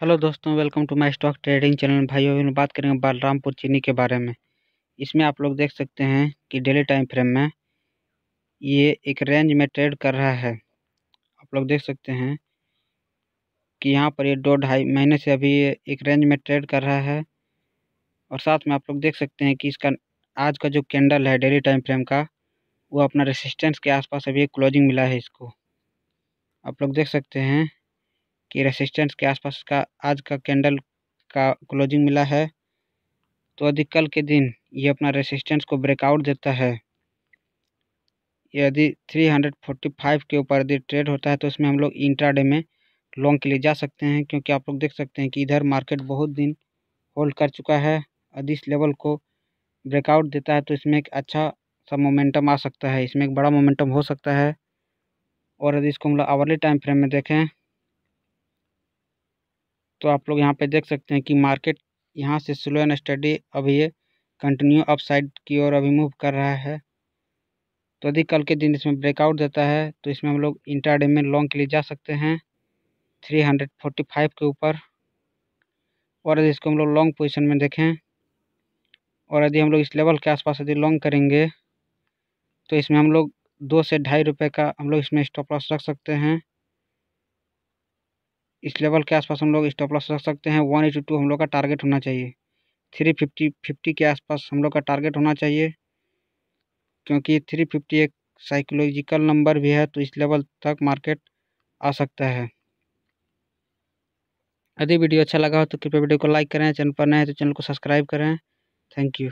Hello दोस्तों, welcome to my stock trading channel. भाइयों, अभी बात करेंगे बलरामपुर चीनी के बारे में। इसमें आप लोग देख सकते हैं कि डेली टाइम फ्रेम में ये एक रेंज में ट्रेड कर रहा है। आप लोग देख सकते हैं कि यहाँ पर ये दो ढाई महीने से अभी ये एक रेंज में ट्रेड कर रहा है। और साथ में आप लोग देख सकते हैं कि इसका आज का जो कैंडल है डेली टाइम फ्रेम का, वो अपना रेसिस्टेंस के आसपास अभी क्लोजिंग मिला है इसको। आप लोग देख सकते हैं कि रेसिस्टेंस के आसपास का आज का कैंडल का क्लोजिंग मिला है। तो यदि कल के दिन ये अपना रेसिस्टेंस को ब्रेकआउट देता है, यदि 345 के ऊपर यदि ट्रेड होता है तो इसमें हम लोग इंट्राडे में लॉन्ग के लिए जा सकते हैं, क्योंकि आप लोग देख सकते हैं कि इधर मार्केट बहुत दिन होल्ड कर चुका है। यदि इस लेवल को ब्रेकआउट देता है तो इसमें एक अच्छा सा मोमेंटम आ सकता है, इसमें एक बड़ा मोमेंटम हो सकता है। और यदि इसको हम लोग आवरली टाइम फ्रेम में देखें तो आप लोग यहाँ पे देख सकते हैं कि मार्केट यहाँ से स्लो एंड स्टडी अभी ये कंटिन्यू अप साइड की ओर अभी मूव कर रहा है। तो यदि कल के दिन इसमें ब्रेकआउट देता है तो इसमें हम लोग इंटरडे में लॉन्ग के लिए जा सकते हैं थ्री हंड्रेड फोर्टी फाइव के ऊपर। और यदि इसको हम लोग लॉन्ग पोजिशन में देखें, और यदि हम लोग इस लेवल के आसपास यदि लॉन्ग करेंगे तो इसमें हम लोग दो से ढाई रुपये का हम लोग इसमें स्टॉप लॉस रख सकते हैं। इस लेवल के आसपास हम लोग स्टॉप लॉस रख सकते हैं। वन एटी टू हम लोग का टारगेट होना चाहिए। थ्री फिफ्टी फिफ्टी के आसपास हम लोग का टारगेट होना चाहिए। क्योंकि थ्री फिफ्टी एक साइकोलॉजिकल नंबर भी है तो इस लेवल तक मार्केट आ सकता है। यदि वीडियो अच्छा लगा हो तो कृपया वीडियो को लाइक करें, चैनल पर नए हैं तो चैनल को सब्सक्राइब करें। Thank you